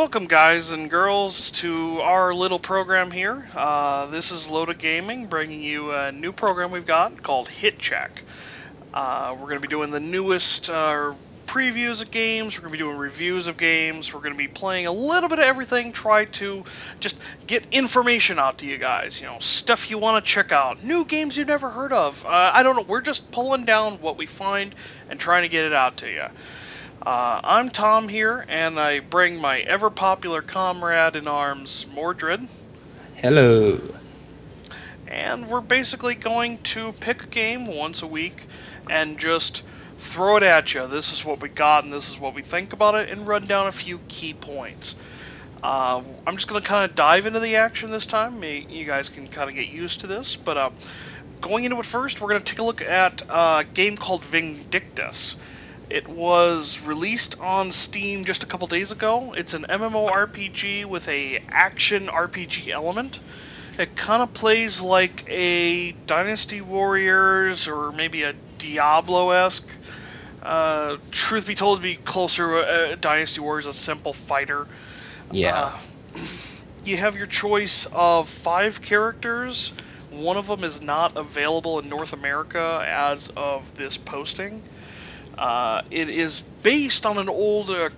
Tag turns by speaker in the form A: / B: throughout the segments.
A: Welcome, guys and girls, to our little program here. Uh, this is LotA Gaming bringing you a new program we've got called Hit Check. Uh, we're going to be doing the newest uh, previews of games, we're going to be doing reviews of games, we're going to be playing a little bit of everything, try to just get information out to you guys. You know, stuff you want to check out, new games you've never heard of. Uh, I don't know, we're just pulling down what we find and trying to get it out to you. Uh, I'm Tom here, and I bring my ever popular comrade in arms, Moredread.
B: Hello.
A: And we're basically going to pick a game once a week and just throw it at you. This is what we got, and this is what we think about it, and run down a few key points. Uh, I'm just going to kind of dive into the action this time. You guys can kind of get used to this, but uh, going into it first, we're going to take a look at a game called Vindictus. It was released on Steam just a couple days ago. It's an MMORPG with a action RPG element. It kind of plays like a Dynasty Warriors or maybe a Diablo-esque. Uh, truth be told, to be closer uh, Dynasty Warriors, a simple fighter.
B: Yeah.
A: Uh, you have your choice of five characters. One of them is not available in North America as of this posting. Uh, it is based on an old, uh,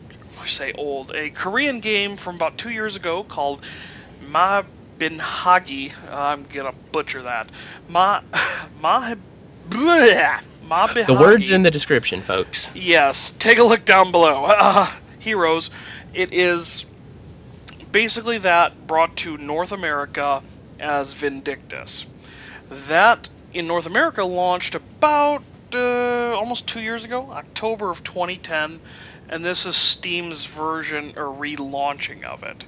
A: I say old, a Korean game from about two years ago called Ma Bin Hagi. Uh, I'm gonna butcher that. Ma Ma bleh, Ma.
B: The words in the description, folks.
A: Yes, take a look down below. Uh, heroes. It is basically that brought to North America as Vindictus. That in North America launched about uh, almost two years ago, October of 2010, and this is Steam's version or relaunching of it.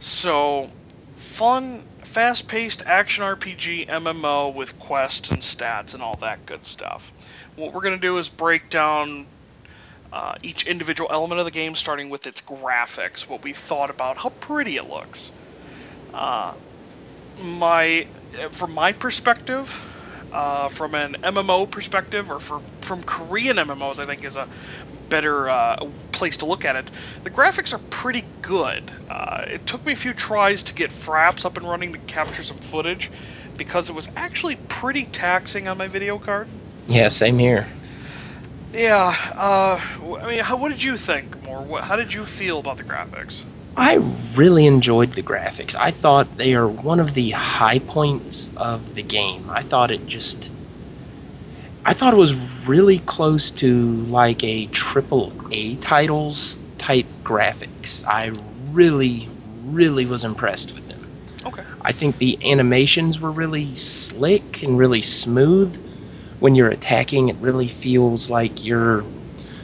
A: So, fun, fast-paced action RPG MMO with quests and stats and all that good stuff. What we're gonna do is break down uh, each individual element of the game, starting with its graphics, what we thought about how pretty it looks. Uh, my, from my perspective, uh, from an MMO perspective, or for, from Korean MMOs, I think is a better uh, place to look at it. The graphics are pretty good. Uh, it took me a few tries to get Fraps up and running to capture some footage, because it was actually pretty taxing on my video card.
B: Yeah, same here.
A: Yeah, uh, I mean, how, what did you think more? How did you feel about the graphics?
B: I really enjoyed the graphics. I thought they are one of the high points of the game. I thought it just. I thought it was really close to like a triple A titles type graphics. I really, really was impressed with them.
A: Okay.
B: I think the animations were really slick and really smooth. When you're attacking, it really feels like you're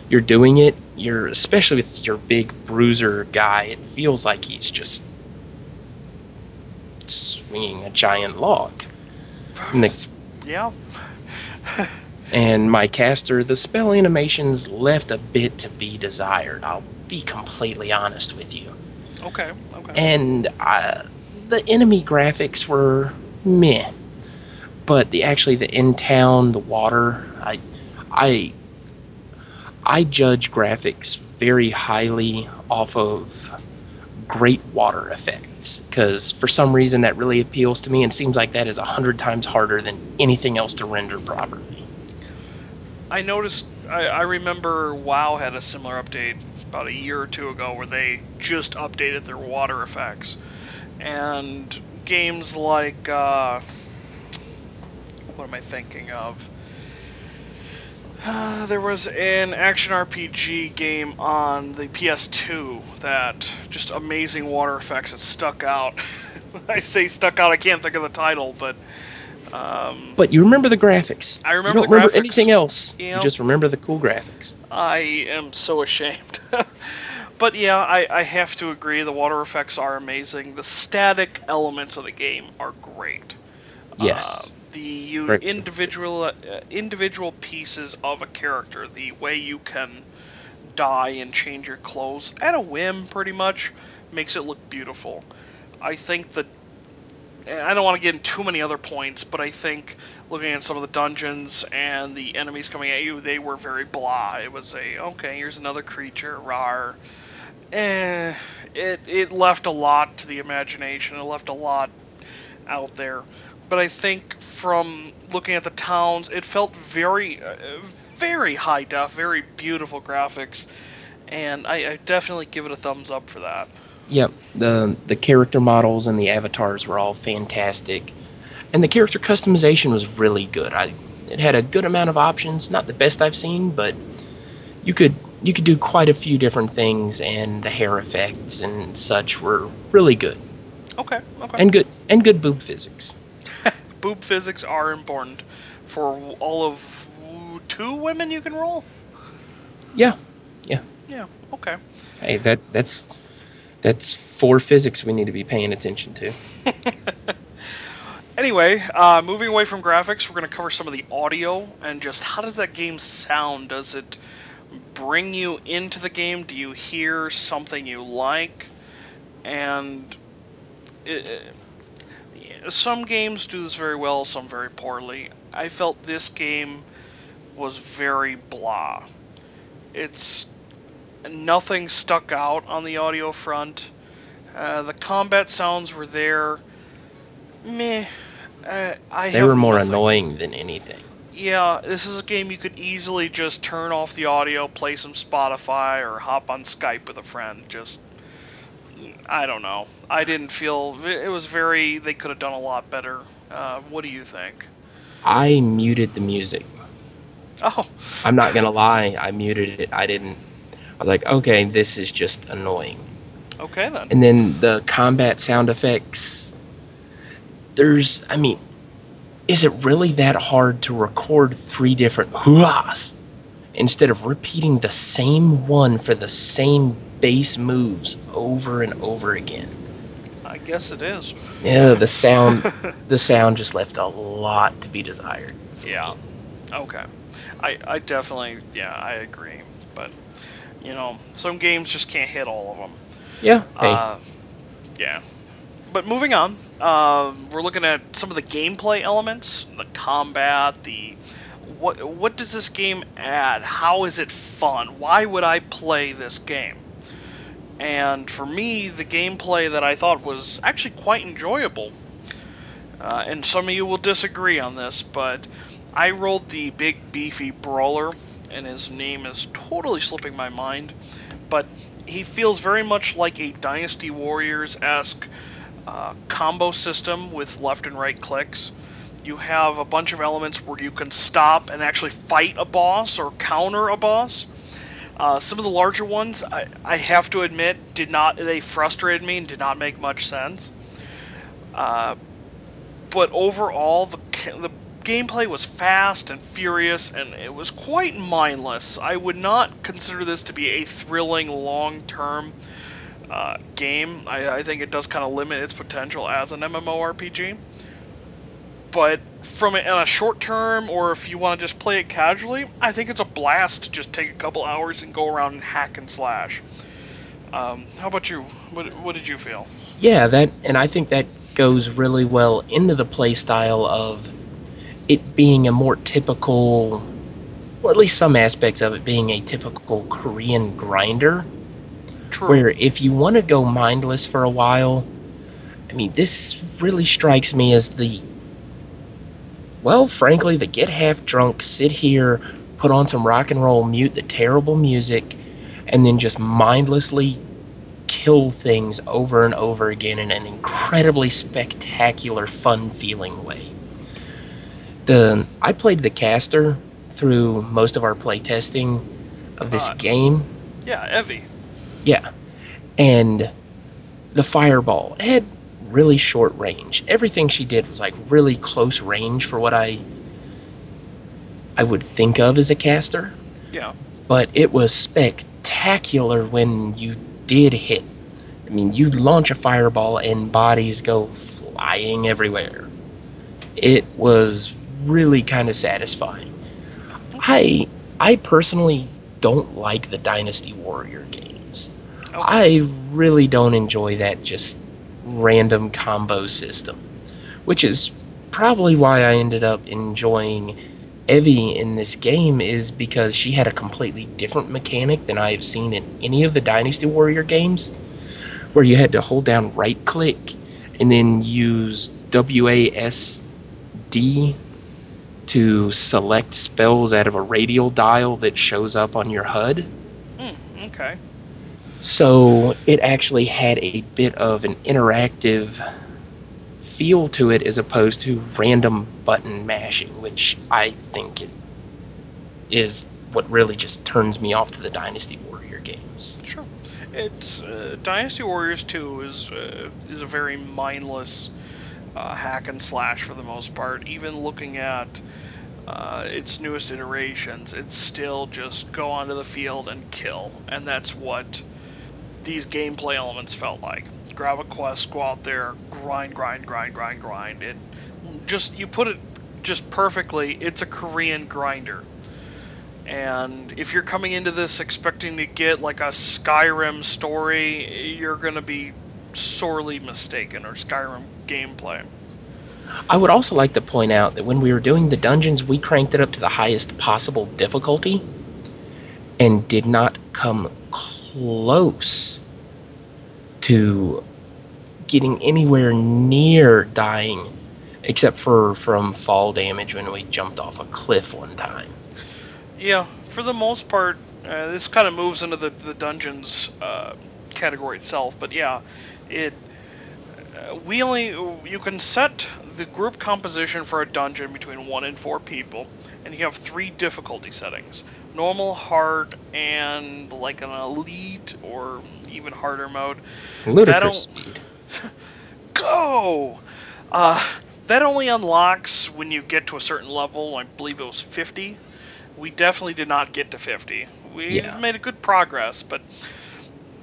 B: you're doing it you're especially with your big bruiser guy, it feels like he's just swinging a giant log.
A: And the, yeah.
B: and my caster, the spell animations left a bit to be desired. I'll be completely honest with you.
A: Okay. Okay.
B: And uh, the enemy graphics were meh, but the actually the in town, the water, I, I I judge graphics very highly off of great water effects because for some reason that really appeals to me and seems like that is a hundred times harder than anything else to render properly.
A: I noticed. I, I remember WoW had a similar update about a year or two ago where they just updated their water effects, and games like uh, what am I thinking of? Uh, there was an action RPG game on the PS2 that just amazing water effects that stuck out. I say stuck out, I can't think of the title, but. Um,
B: but you remember the graphics.
A: I remember
B: you don't remember
A: graphics.
B: anything else.
A: You,
B: you just remember the cool graphics.
A: I am so ashamed. but yeah, I, I have to agree. The water effects are amazing. The static elements of the game are great.
B: Yes.
A: Uh, the individual uh, individual pieces of a character, the way you can dye and change your clothes at a whim, pretty much, makes it look beautiful. I think that I don't want to get into too many other points, but I think looking at some of the dungeons and the enemies coming at you, they were very blah. It was a okay, here's another creature, rar. eh, it it left a lot to the imagination. It left a lot out there. But I think from looking at the towns, it felt very, uh, very high def, very beautiful graphics, and I, I definitely give it a thumbs up for that.
B: Yep, the the character models and the avatars were all fantastic, and the character customization was really good. I it had a good amount of options, not the best I've seen, but you could you could do quite a few different things, and the hair effects and such were really good
A: Okay, okay.
B: and good and good boob physics.
A: Boob physics are important for all of two women you can roll.
B: Yeah,
A: Yeah, yeah. okay.
B: hey, that that's that's four physics we need to be paying attention to.
A: Anyway, uh, moving away from graphics, we're going to cover some of the audio and just how does that game sound? Does it bring you into the game? Do you hear something you like? And it, yeah, some games do this very well, some very poorly. I felt this game was very blah. It's nothing stuck out on the audio front. Uh, the combat sounds were there. Meh. Uh, I
B: They were more
A: nothing.
B: annoying than anything.
A: Yeah, this is a game you could easily just turn off the audio, play some Spotify, or hop on Skype with a friend. Just, I don't know. I didn't feel it was very. They could have done a lot better. Uh, what do you think?
B: I muted the music.
A: Oh,
B: I'm not gonna lie, I muted it. I didn't. I was like, okay, this is just annoying.
A: okay then.
B: And then the combat sound effects. There's, I mean, is it really that hard to record three different hooahs instead of repeating the same one for the same base moves over and over again?
A: I guess it is.
B: Yeah, the sound, the sound just left a lot to be desired.
A: Yeah. Okay. I, I definitely, yeah, I agree. But, you know, some games just can't hit all of them.
B: Yeah. Hey,
A: Uh, yeah. But moving on, um, we're looking at some of the gameplay elements, the combat, the what what does this game add? How is it fun? Why would I play this game? And for me, the gameplay that I thought was actually quite enjoyable. Uh, and some of you will disagree on this, but I rolled the big beefy brawler, and his name is totally slipping my mind. But he feels very much like a Dynasty Warriors esque uh, combo system with left and right clicks. You have a bunch of elements where you can stop and actually fight a boss or counter a boss. Uh, some of the larger ones, I, I have to admit, did not they frustrated me and did not make much sense. Uh, but overall, the the gameplay was fast and furious, and it was quite mindless. I would not consider this to be a thrilling long-term uh, game. I, I think it does kind of limit its potential as an MMORPG. But from it on a short term, or if you want to just play it casually, I think it's a blast to just take a couple hours and go around and hack and slash. Um, how about you? What, what did you feel?
B: Yeah, that and I think that goes really well into the play style of it being a more typical or at least some aspects of it being a typical Korean grinder
A: True.
B: where if you want to go mindless for a while, I mean this really strikes me as the well, frankly, the get half drunk, sit here, put on some rock and roll, mute the terrible music, and then just mindlessly kill things over and over again in an incredibly spectacular, fun feeling way. The I played the caster through most of our playtesting of this
A: Ah.
B: game.
A: Yeah, Evie.
B: Yeah. And the fireball it had really short range. Everything she did was like really close range for what I I would think of as a caster
A: Yeah.
B: but it was spectacular when you did hit. I mean, you launch a fireball and bodies go flying everywhere. It was really kind of satisfying. I I personally don't like the Dynasty Warrior games.
A: Okay.
B: I really don't enjoy that just random combo system, which is probably why I ended up enjoying Evie in this game is because she had a completely different mechanic than I have seen in any of the Dynasty Warrior games, where you had to hold down right click and then use WASD to select spells out of a radial dial that shows up on your HUD.
A: Hmm, okay.
B: So it actually had a bit of an interactive feel to it as opposed to random button mashing, which I think is what really just turns me off to the Dynasty Warrior games.
A: Sure. It's uh, Dynasty Warriors 2 is uh, is a very mindless uh, hack and slash for the most part. Even looking at uh, its newest iterations, it's still just go onto the field and kill, and that's what these gameplay elements felt like. Grab a quest, go out there, grind, grind, grind, grind, grind. It just you put it just perfectly. It's a Korean grinder. And if you're coming into this expecting to get like a Skyrim story, you're going to be sorely mistaken, or Skyrim gameplay.
B: I would also like to point out that when we were doing the dungeons, we cranked it up to the highest possible difficulty and did not come close to getting anywhere near dying, except for from fall damage when we jumped off a cliff one time.
A: Yeah, for the most part, uh, this kind of moves into the the dungeons uh, category itself. But yeah, it uh, we only you can set the group composition for a dungeon between one and four people, and you have three difficulty settings: normal, hard, and like an elite or even harder mode.
B: Ludicrous speed.
A: Go. Uh, that only unlocks when you get to a certain level. I believe it was 50 we definitely did not get to 50. We
B: Yeah.
A: made a good progress, but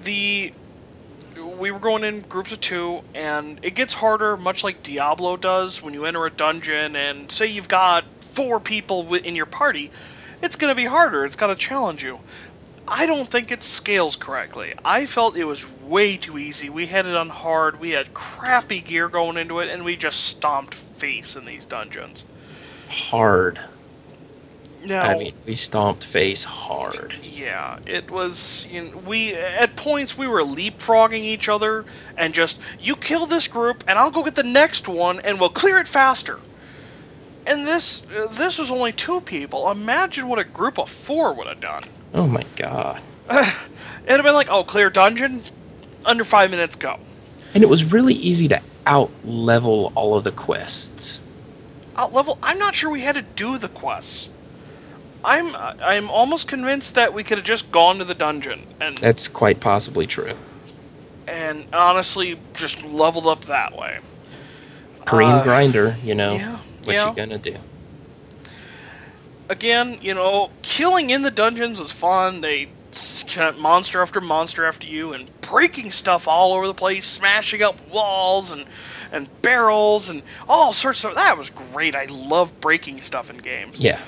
A: the we were going in groups of two, and it gets harder, much like Diablo does, when you enter a dungeon and say you've got four people in your party. It's going to be harder. It's going to challenge you. I don't think it scales correctly. I felt it was way too easy. We had it on hard. We had crappy gear going into it, and we just stomped face in these dungeons.
B: Hard.
A: Now,
B: I mean, we stomped face hard.
A: Yeah, it was. You know, we at points we were leapfrogging each other and just you kill this group and I'll go get the next one and we'll clear it faster. And this this was only two people. Imagine what a group of four would have done.
B: Oh my god.
A: It'd have been like, oh, clear dungeon, under five minutes, go.
B: And it was really easy to out level all of the quests.
A: Out level. I'm not sure we had to do the quests. I'm I'm almost convinced that we could have just gone to the dungeon and
B: That's quite possibly true.
A: and honestly just leveled up that way.
B: Green
A: Uh,
B: grinder, you know.
A: yeah,
B: what
A: yeah.
B: you gonna do?
A: again, you know, killing in the dungeons was fun. They monster after monster after you and breaking stuff all over the place, smashing up walls and and barrels and all sorts of that was great. I love breaking stuff in games.
B: Yeah,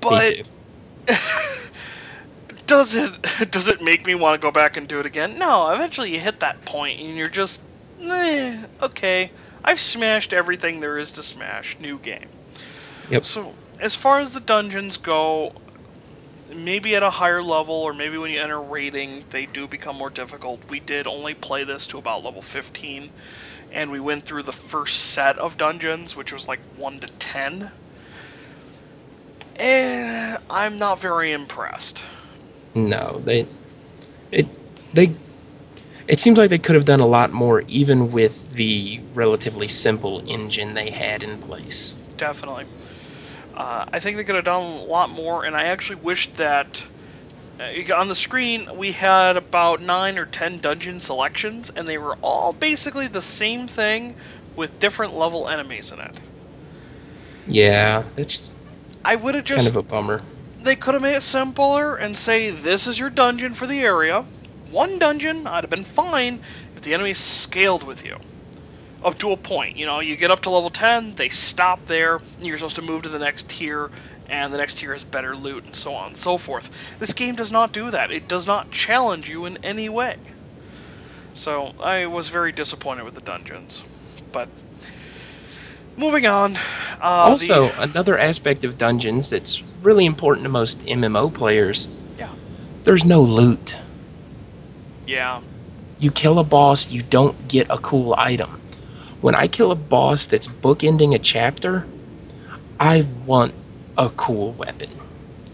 A: but
B: me too.
A: does it does it make me want to go back and do it again? No. Eventually, you hit that point and you're just, eh, okay. I've smashed everything there is to smash. New game.
B: Yep.
A: So as far as the dungeons go, maybe at a higher level or maybe when you enter rating, they do become more difficult. We did only play this to about level 15, and we went through the first set of dungeons, which was like 1 to 10. And I'm not very impressed.
B: No, they it they it seems like they could have done a lot more even with the relatively simple engine they had in place.
A: Definitely. Uh, I think they could have done a lot more, and I actually wish that uh, on the screen we had about nine or ten dungeon selections, and they were all basically the same thing with different level enemies in it.
B: Yeah, that's
A: I would have just kind
B: of a bummer.
A: they could have made it simpler and say this is your dungeon for the area. One dungeon, I'd have been fine if the enemy scaled with you. Up to a point. You know, you get up to level 10, they stop there, and you're supposed to move to the next tier, and the next tier has better loot, and so on and so forth. This game does not do that. It does not challenge you in any way. So, I was very disappointed with the dungeons. But moving on. Uh,
B: also,
A: the,
B: another aspect of dungeons that's really important to most MMO players.
A: Yeah.
B: There's no loot.
A: Yeah,
B: You kill a boss, you don't get a cool item. When I kill a boss that's bookending a chapter, I want a cool weapon.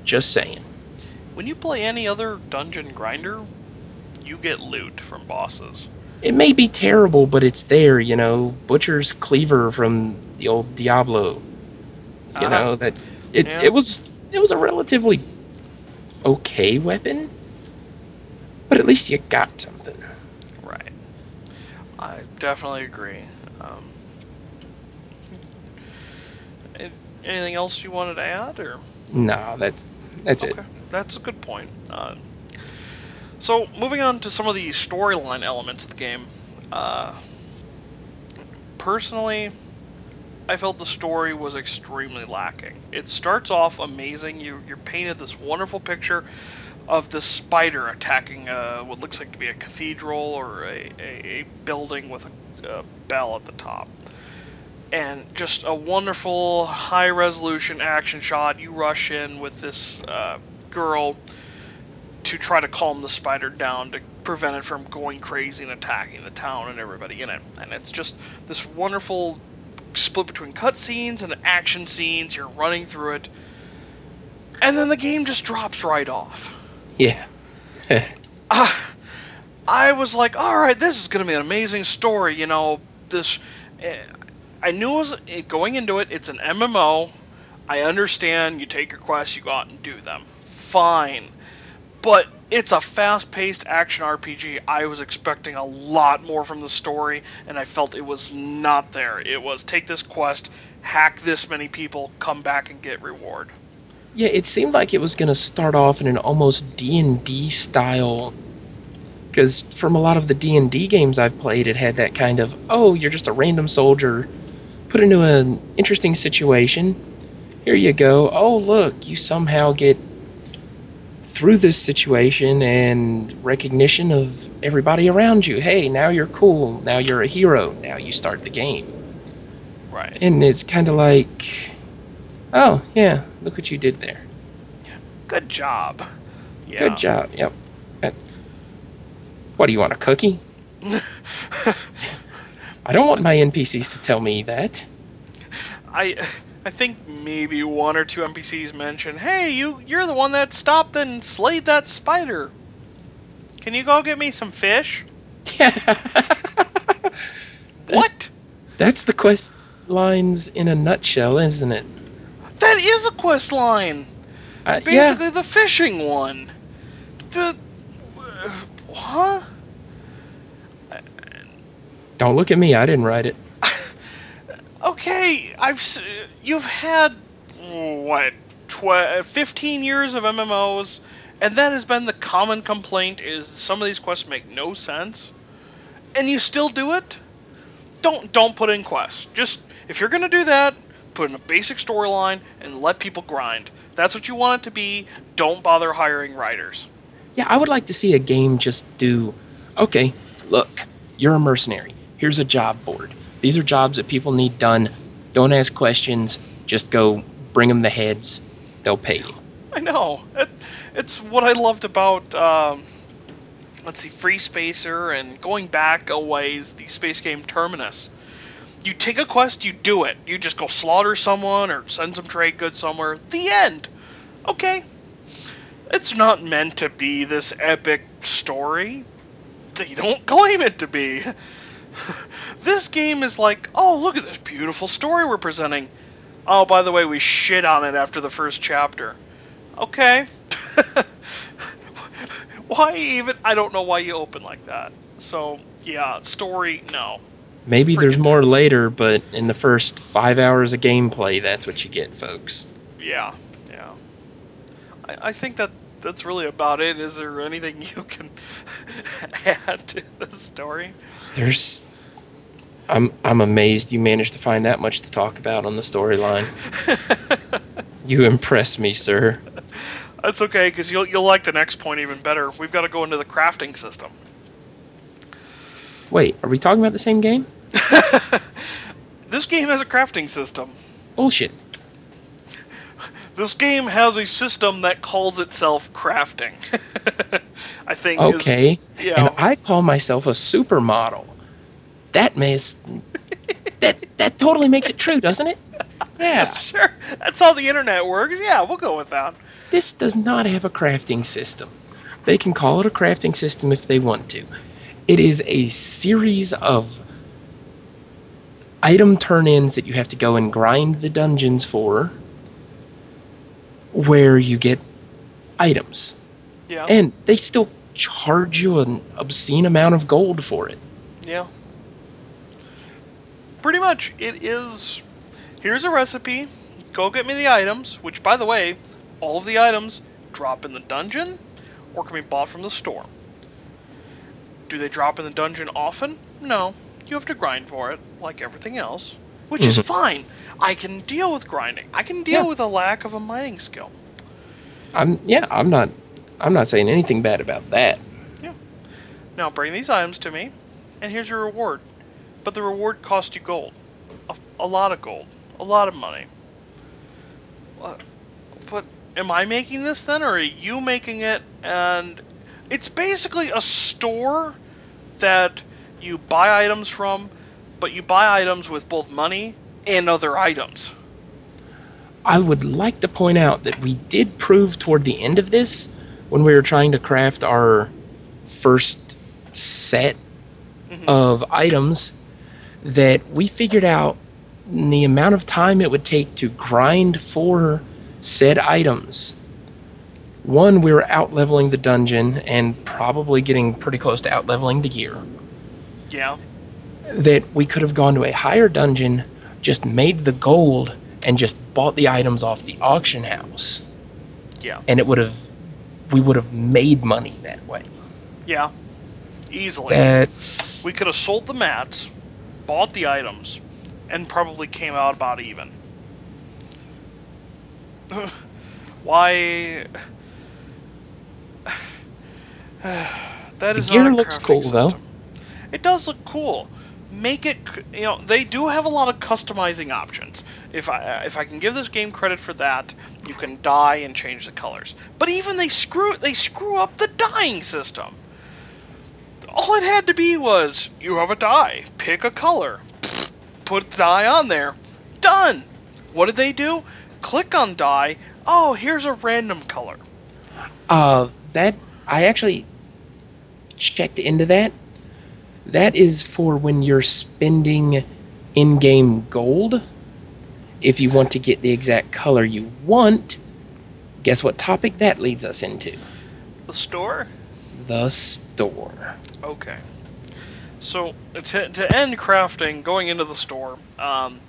B: Just saying.
A: when you play any other dungeon grinder, you get loot from bosses.
B: It may be terrible, but it's there, you know. Butcher's cleaver from the old Diablo. You
A: Uh-huh.
B: know that it,
A: Yeah.
B: it was it was a relatively okay weapon, but at least you got something.
A: Right. I definitely agree. Um, anything else you wanted to add, or
B: No, that's that's
A: okay,
B: it.
A: that's a good point. Uh, so moving on to some of the storyline elements of the game. Uh, personally, I felt the story was extremely lacking. It starts off amazing. You you're painted this wonderful picture of this spider attacking uh, what looks like to be a cathedral or a, a, a building with a, a bell at the top. And just a wonderful high resolution action shot. You rush in with this uh, girl to try to calm the spider down to prevent it from going crazy and attacking the town and everybody in it. And it's just this wonderful split between cutscenes and action scenes. You're running through it. And then the game just drops right off.
B: Yeah.
A: uh, I was like, all right, this is going to be an amazing story. You know, this. eh, I knew it was eh, going into it. It's an MMO. I understand. You take your quests, you go out and do them. Fine, but it's a fast-paced action RPG. I was expecting a lot more from the story, and I felt it was not there. It was take this quest, hack this many people, come back and get reward.
B: Yeah, it seemed like it was going to start off in an almost D&D style cuz from a lot of the D&D games I've played it had that kind of oh, you're just a random soldier put into an interesting situation. Here you go. Oh, look, you somehow get through this situation and recognition of everybody around you. Hey, now you're cool. Now you're a hero. Now you start the game.
A: Right.
B: And it's kind of like oh, yeah, look what you did there.
A: Good job. Yeah.
B: Good job. Yep. What do you want, a cookie? I don't want my NPCs to tell me that.
A: I I think maybe one or two NPCs mention, "Hey, you you're the one that stopped and slayed that spider. Can you go get me some fish?" What?
B: That's the quest lines in a nutshell, isn't it?
A: That is a quest line.
B: Uh, yeah.
A: Basically the fishing one. The huh?
B: Don't look at me. I didn't write it.
A: Okay, I've you've had what tw- 15 years of MMOs, and that has been the common complaint: is some of these quests make no sense, and you still do it. Don't don't put in quests. Just if you're gonna do that, put in a basic storyline and let people grind. That's what you want it to be. Don't bother hiring writers.
B: Yeah, I would like to see a game just do okay, look, you're a mercenary. Here's a job board. These are jobs that people need done. Don't ask questions. Just go bring them the heads. They'll pay you.
A: I know. It, it's what I loved about, um, let's see, Free Spacer and going back a ways, the space game Terminus. You take a quest, you do it. You just go slaughter someone or send some trade goods somewhere. The end. Okay. It's not meant to be this epic story. They don't claim it to be. this game is like, oh, look at this beautiful story we're presenting. Oh, by the way, we shit on it after the first chapter. Okay. why even? I don't know why you open like that. So, yeah, story, no.
B: Maybe there's
A: Freaking-
B: more later, but in the first five hours of gameplay, that's what you get, folks.
A: Yeah, yeah. I, I think that that's really about it. Is there anything you can add to the story?
B: There's. I'm I'm amazed you managed to find that much to talk about on the storyline. You impress me, sir.
A: That's okay, because you'll, you'll like the next point even better. We've got to go into the crafting system.
B: Wait, are we talking about the same game?
A: This game has a crafting system.
B: Bullshit.
A: This game has a system that calls itself crafting. I think. is-
B: Okay.
A: yeah.
B: And I call myself a supermodel. That makes that that totally makes it true, doesn't it? Yeah.
A: Sure. That's how the internet works. Yeah, we'll go with that.
B: This does not have a crafting system. They can call it a crafting system if they want to. It is a series of item turn ins that you have to go and grind the dungeons for, where you get items.
A: Yeah.
B: And they still charge you an obscene amount of gold for it.
A: Yeah. Pretty much, it is. Here's a recipe. Go get me the items, which, by the way, all of the items drop in the dungeon or can be bought from the store. Do they drop in the dungeon often? No. You have to grind for it, like everything else. Which is
B: Mhm.
A: fine. I can deal with grinding. I can deal
B: Yeah.
A: with a lack of a mining skill.
B: I'm yeah, I'm not I'm not saying anything bad about that. Yeah.
A: Now bring these items to me, and here's your reward. But the reward costs you gold. A, a lot of gold. A lot of money. What? But am I making this then, or are you making it? And it's basically a store that you buy items from, but you buy items with both money and other items.
B: I would like to point out that we did prove toward the end of this when we were trying to craft our first set
A: Mhm.
B: of items that we figured out the amount of time it would take to grind for said items. One, we were out leveling the dungeon and probably getting pretty close to out leveling the gear.
A: Yeah.
B: That we could have gone to a higher dungeon, just made the gold, and just bought the items off the auction house.
A: Yeah.
B: And it would have, we would have made money that way.
A: Yeah. Easily.
B: That's
A: We could have sold the mats, bought the items, and probably came out about even. Why? that is
B: gear
A: not a
B: looks cool, though.
A: It does look cool. Make it, you know, they do have a lot of customizing options. If I if I can give this game credit for that, you can dye and change the colors. But even they screw they screw up the dyeing system. All it had to be was you have a dye, pick a color, put dye on there, done. What did they do? Click on dye. Oh, here's a random color.
B: Uh, that I actually checked into that. That is for when you're spending in-game gold. If you want to get the exact color you want, guess what topic that leads us into?
A: The store.
B: The store.
A: Okay. So to, to end crafting, going into the store, um,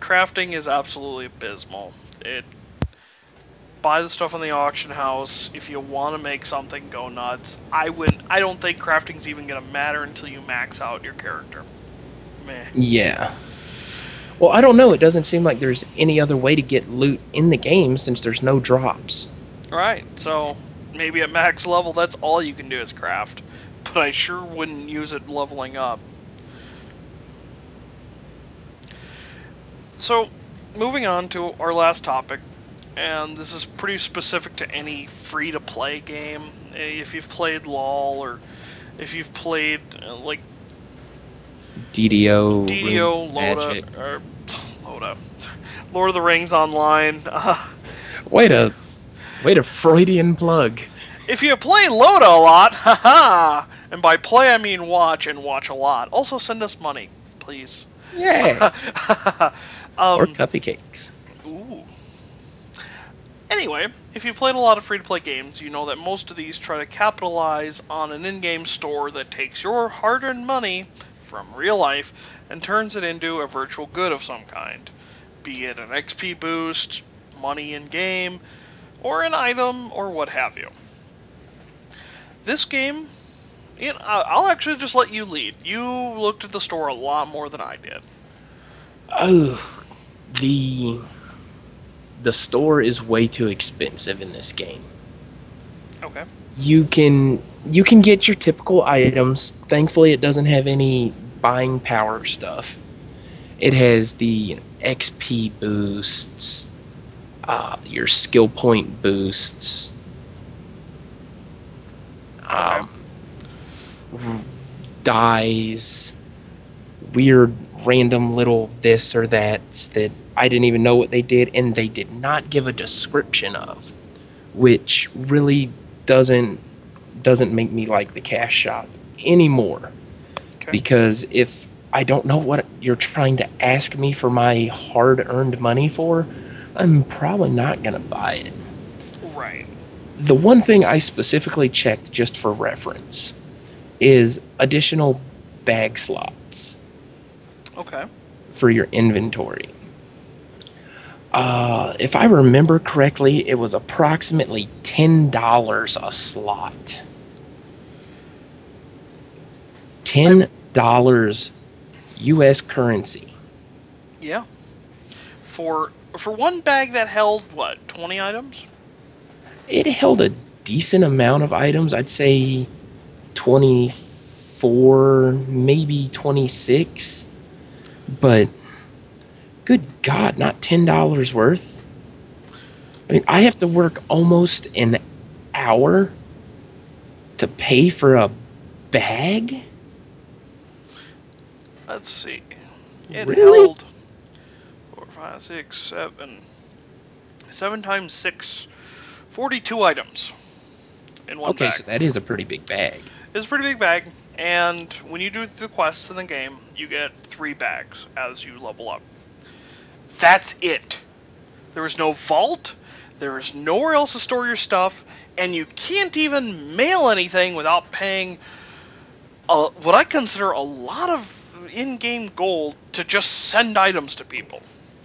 A: crafting is absolutely abysmal. It buy the stuff in the auction house. If you want to make something, go nuts. I would. I don't think crafting's even gonna matter until you max out your character. Meh.
B: Yeah. Well, I don't know. It doesn't seem like there's any other way to get loot in the game since there's no drops.
A: Right. So maybe at max level, that's all you can do is craft. But I sure wouldn't use it leveling up. So, moving on to our last topic, and this is pretty specific to any free to play game. Eh, If you've played LOL or if you've played uh, like
B: DDO.
A: DDO,
B: LotA,
A: or LotA, Lord of the Rings Online. Uh,
B: Wait a, wait a Freudian plug.
A: If you play LotA a lot, haha, and by play I mean watch and watch a lot. Also send us money, please.
B: Yeah. or
A: um,
B: cupcakes.
A: Anyway, if you've played a lot of free-to-play games, you know that most of these try to capitalize on an in-game store that takes your hard-earned money from real life and turns it into a virtual good of some kind, be it an XP boost, money in-game, or an item, or what have you. This game, you know, I- I'll actually just let you lead. You looked at the store a lot more than I did.
B: Oh, the the store is way too expensive in this game.
A: Okay.
B: You can you can get your typical items. Thankfully, it doesn't have any buying power stuff. It has the XP boosts, uh, your skill point boosts, um, dyes, weird random little this or that's that I didn't even know what they did, and they did not give a description of, which really doesn't doesn't make me like the cash shop anymore.
A: Okay.
B: Because if I don't know what you're trying to ask me for my hard earned money for, I'm probably not gonna buy it.
A: Right.
B: The one thing I specifically checked just for reference is additional bag slots
A: Okay.
B: for your inventory. Uh, if I remember correctly, it was approximately ten dollars a slot. Ten dollars U.S. currency.
A: Yeah. For for one bag that held what twenty items.
B: It held a decent amount of items. I'd say twenty-four, maybe twenty-six. But good God, not ten dollars worth. I mean, I have to work almost an hour to pay for a bag.
A: Let's see. It
B: Really?
A: held four, five, six, seven. Seven times six. Forty-two items in one
B: Okay,
A: bag.
B: so that is a pretty big bag.
A: It's a pretty big bag, and when you do the quests in the game, you get three bags as you level up. That's it. There is no vault. There is nowhere else to store your stuff, and you can't even mail anything without paying a, what I consider a lot of in-game gold to just send items to people.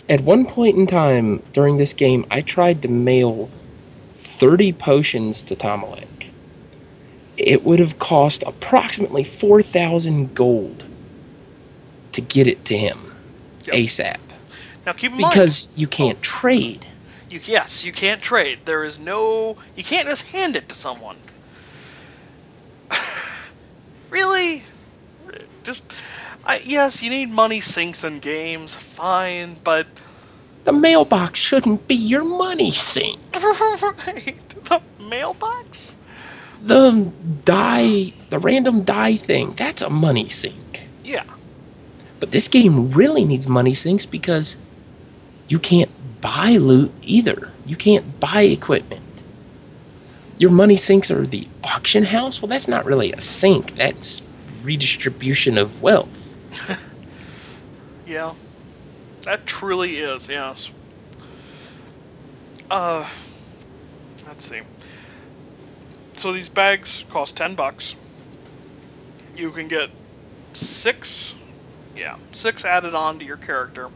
B: At one point in time during this game, I tried to mail 30 potions to Tomalak. It would have cost approximately 4,000 gold to get it to him
A: Yep.
B: ASAP.
A: Now keep in mind,
B: Because you oh, can't trade.
A: You, yes, you can't trade. There is no. You can't just hand it to someone. really? Just. I, yes, you need money sinks in games, fine, but.
B: The mailbox shouldn't be your money sink.
A: right. The mailbox?
B: The dye, the random dye thing, that's a money sink.
A: Yeah.
B: But this game really needs money sinks because you can't buy loot either. You can't buy equipment. Your money sinks are the auction house? Well, that's not really a sink. That's redistribution of wealth.
A: Yeah. That truly is, yes. Uh. Let's see. So these bags cost 10 bucks. You can get six. Yeah, six added on to your character.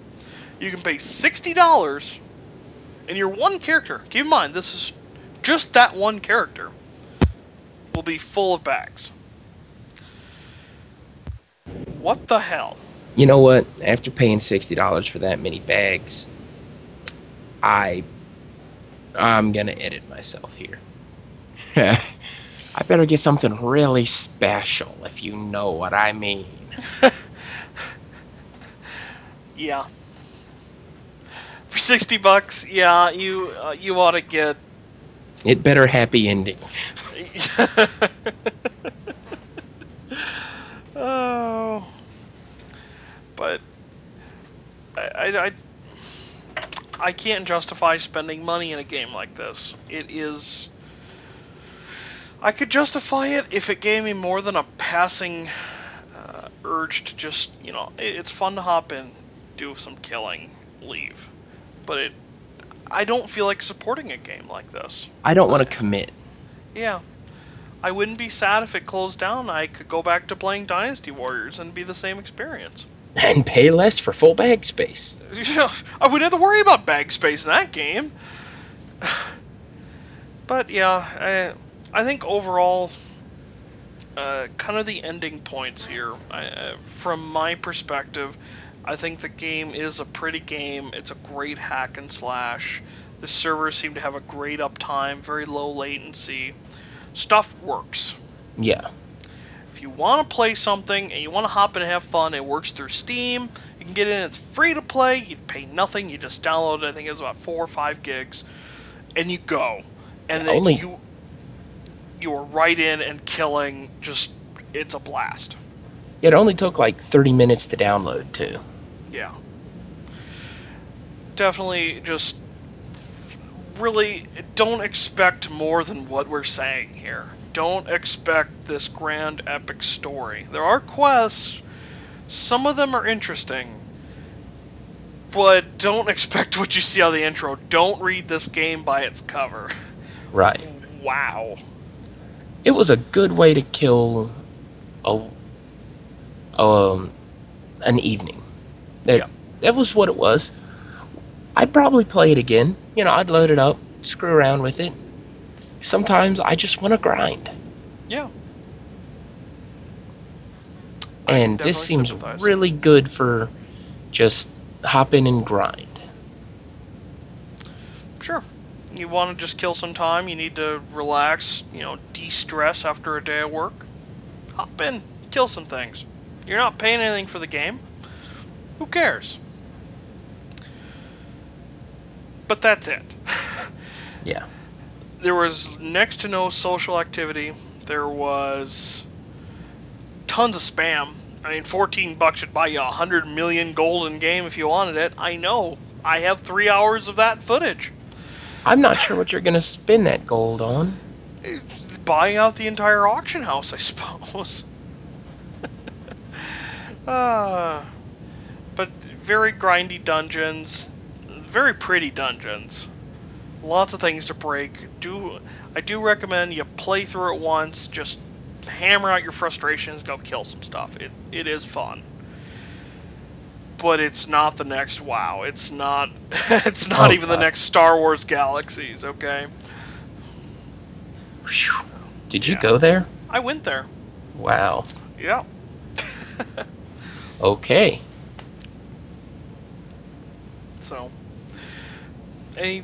A: You can pay $60 and your one character, keep in mind, this is just that one character, will be full of bags. What the hell?
B: You know what? After paying $60 for that many bags, I I'm going to edit myself here. I better get something really special if you know what I mean.
A: Yeah. For 60 bucks, yeah, you uh, you ought to get
B: It better happy ending.
A: oh. But I, I, I I can't justify spending money in a game like this. It is I could justify it if it gave me more than a passing uh, urge to just, you know, it, it's fun to hop in, do some killing, leave. But it I don't feel like supporting a game like this.
B: I don't want to commit.
A: Yeah. I wouldn't be sad if it closed down. I could go back to playing Dynasty Warriors and be the same experience.
B: And pay less for full bag space.
A: I wouldn't have to worry about bag space in that game. But yeah, I, I think overall, uh, kind of the ending points here, I, uh, from my perspective, I think the game is a pretty game. It's a great hack and slash. The servers seem to have a great uptime, very low latency. Stuff works.
B: Yeah.
A: If you want to play something and you want to hop in and have fun, it works through Steam. You can get in. It's free to play. You pay nothing. You just download it. I think it's about four or five gigs, and you go. And then
B: Only-
A: you you are right in and killing. Just it's a blast.
B: It only took like 30 minutes to download too.
A: Yeah. Definitely just really don't expect more than what we're saying here. Don't expect this grand epic story. There are quests, some of them are interesting, but don't expect what you see on the intro. Don't read this game by its cover.
B: Right.
A: Wow.
B: It was a good way to kill a um an evening. That
A: Yeah.
B: that was what it was. I'd probably play it again. You know, I'd load it up, screw around with it. Sometimes I just want to grind.
A: Yeah. I
B: And this seems
A: sympathize.
B: really good for just hop in and grind.
A: Sure. You want to just kill some time, you need to relax, you know, de stress after a day of work. Hop in, kill some things. You're not paying anything for the game. Who cares? But that's it.
B: Yeah.
A: there was next to no social activity. There was tons of spam. I mean, 14 bucks should buy you a 100 million golden game if you wanted it. I know. I have three hours of that footage.
B: I'm not sure what you're going to spend that gold on.
A: buying out the entire auction house, I suppose. uh, very grindy dungeons, very pretty dungeons. Lots of things to break. Do I do recommend you play through it once, just hammer out your frustrations, go kill some stuff. It it is fun. But it's not the next WoW. It's not it's not
B: Oh,
A: even the next Star Wars Galaxies, okay?
B: Did you
A: Yeah.
B: go there?
A: I went there.
B: Wow.
A: Yeah.
B: Okay.
A: So, any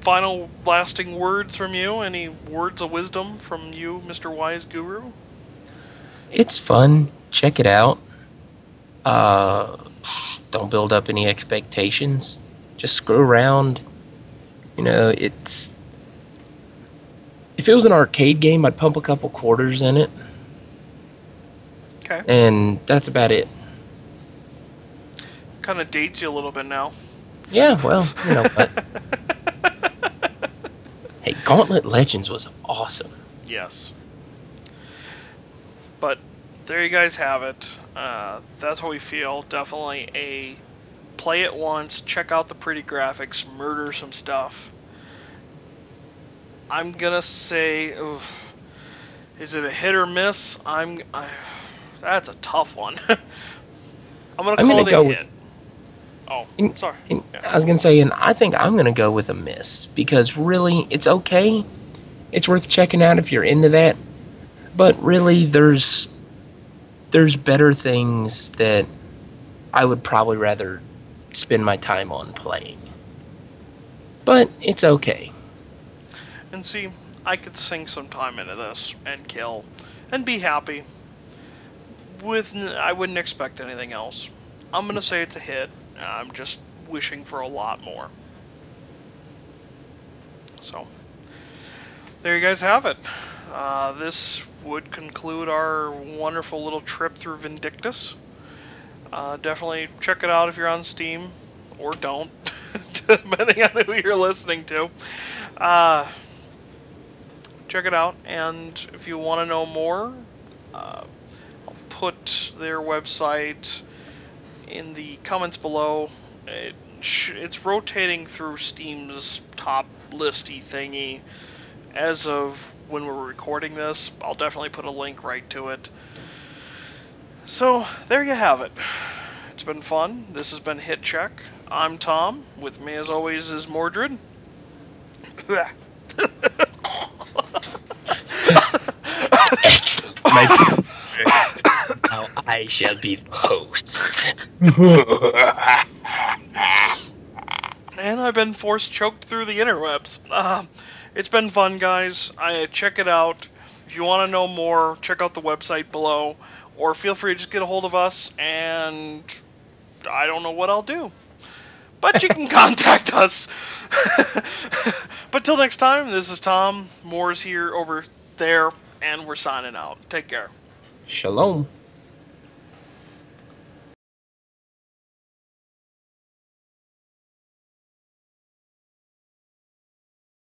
A: final lasting words from you? Any words of wisdom from you, Mr. Wise Guru?
B: It's fun. Check it out. Uh, don't build up any expectations. Just screw around. You know, it's. If it was an arcade game, I'd pump a couple quarters in it,
A: Okay.
B: and that's about it.
A: Kind of dates you a little bit now.
B: Yeah, well, you know what? hey, Gauntlet Legends was awesome.
A: yes. But there you guys have it. Uh, that's what we feel. Definitely a play it once, check out the pretty graphics, murder some stuff. I'm gonna say, oof, is it a hit or miss? I'm. I, that's a tough one. I'm gonna
B: I'm
A: call
B: gonna
A: it
B: go
A: a
B: with-
A: hit. Oh,
B: In-
A: sorry.
B: And
A: Yeah.
B: I was gonna say, and I think I'm gonna go with a miss because really, it's okay. It's worth checking out if you're into that. But really, there's there's better things that I would probably rather spend my time on playing. But it's okay.
A: And see, I could sink some time into this and kill and be happy. With I wouldn't expect anything else. I'm gonna say it's a hit. I'm just wishing for a lot more. So there you guys have it. Uh, this would conclude our wonderful little trip through Vindictus. Uh, definitely check it out if you're on Steam, or don't, depending on who you're listening to. Uh, check it out, and if you want to know more, uh, I'll put their website in the comments below. It sh- it's rotating through Steam's top listy thingy. As of when we're recording this, I'll definitely put a link right to it. So, there you have it. It's been fun. This has been Hit Check. I'm Tom. With me, as always, is Moredread.
B: My I shall be the host.
A: and I've been force choked through the interwebs. Uh, it's been fun, guys. I check it out. If you want to know more, check out the website below, or feel free to just get a hold of us and I don't know what I'll do. But you can contact us. but till next time, this is Tom. Moore's here over there, and we're signing out. Take care.
B: Shalom.